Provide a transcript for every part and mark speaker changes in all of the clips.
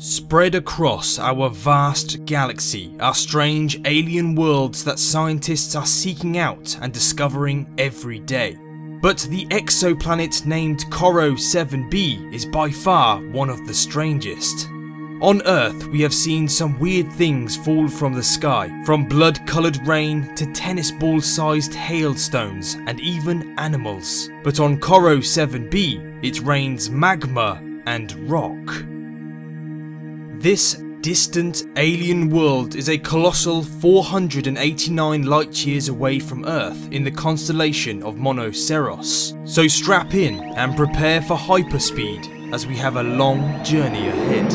Speaker 1: Spread across our vast galaxy are strange alien worlds that scientists are seeking out and discovering every day. But the exoplanet named Corot 7b is by far one of the strangest. On Earth, we have seen some weird things fall from the sky, from blood coloured rain to tennis ball sized hailstones and even animals. But on Corot 7b, it rains magma and rock. This distant alien world is a colossal 489 light years away from Earth in the constellation of Monoceros. So strap in and prepare for hyperspeed as we have a long journey ahead.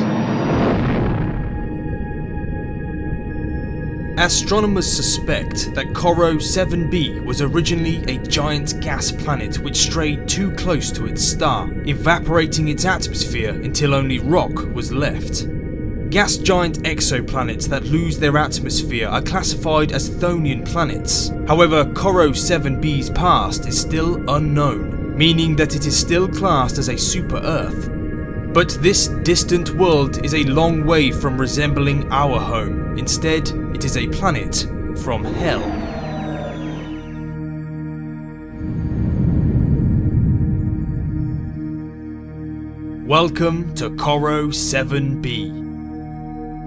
Speaker 1: Astronomers suspect that Corot 7b was originally a giant gas planet which strayed too close to its star, evaporating its atmosphere until only rock was left. Gas giant exoplanets that lose their atmosphere are classified as Chthonian planets. However, Corot 7b's past is still unknown, meaning that it is still classed as a super Earth. But this distant world is a long way from resembling our home. Instead, it is a planet from hell. Welcome to Corot 7b.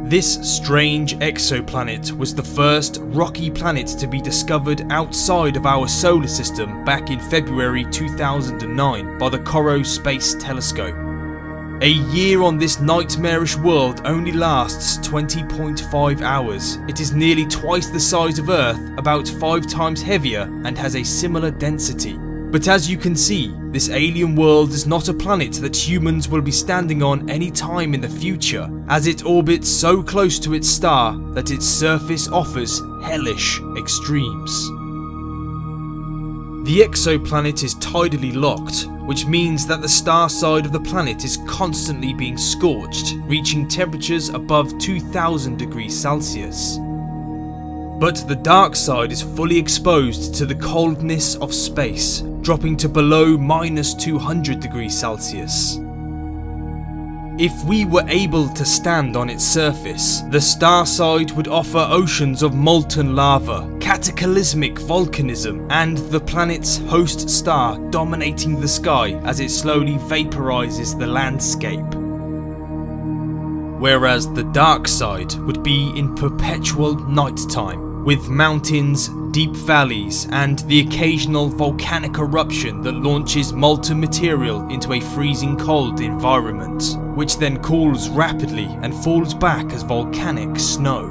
Speaker 1: This strange exoplanet was the first rocky planet to be discovered outside of our solar system back in February 2009 by the Corot Space Telescope. A year on this nightmarish world only lasts 20.5 hours. It is nearly twice the size of Earth, about 5 times heavier, and has a similar density. But as you can see, this alien world is not a planet that humans will be standing on any time in the future, as it orbits so close to its star that its surface offers hellish extremes. The exoplanet is tidally locked, which means that the star side of the planet is constantly being scorched, reaching temperatures above 2000 degrees Celsius. But the dark side is fully exposed to the coldness of space, dropping to below minus 200 degrees Celsius. If we were able to stand on its surface, the star side would offer oceans of molten lava, cataclysmic volcanism, and the planet's host star dominating the sky as it slowly vaporizes the landscape. Whereas the dark side would be in perpetual nighttime, with mountains, deep valleys, and the occasional volcanic eruption that launches molten material into a freezing cold environment, which then cools rapidly and falls back as volcanic snow.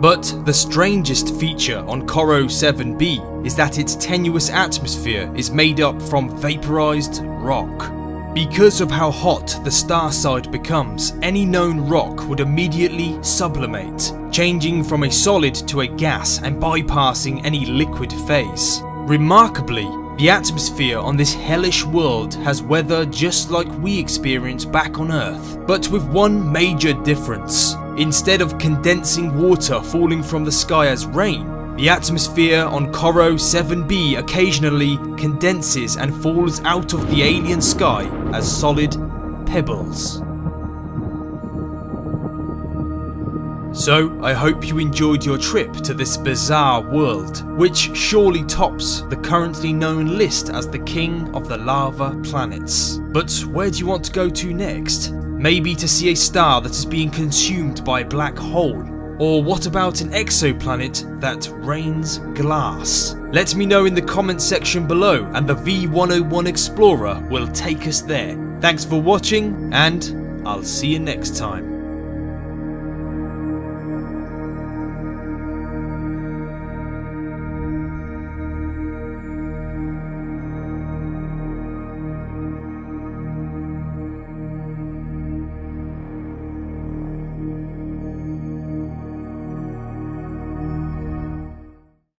Speaker 1: But the strangest feature on Corot 7b is that its tenuous atmosphere is made up from vaporized rock. Because of how hot the star side becomes, any known rock would immediately sublimate, changing from a solid to a gas and bypassing any liquid phase. Remarkably, the atmosphere on this hellish world has weather just like we experience back on Earth, but with one major difference. Instead of condensing water falling from the sky as rain, the atmosphere on Corot 7b occasionally condenses and falls out of the alien sky as solid pebbles. So, I hope you enjoyed your trip to this bizarre world, which surely tops the currently known list as the king of the lava planets. But where do you want to go to next? Maybe to see a star that is being consumed by a black hole, or what about an exoplanet that rains glass? Let me know in the comments section below and the V101 Explorer will take us there. Thanks for watching and I'll see you next time.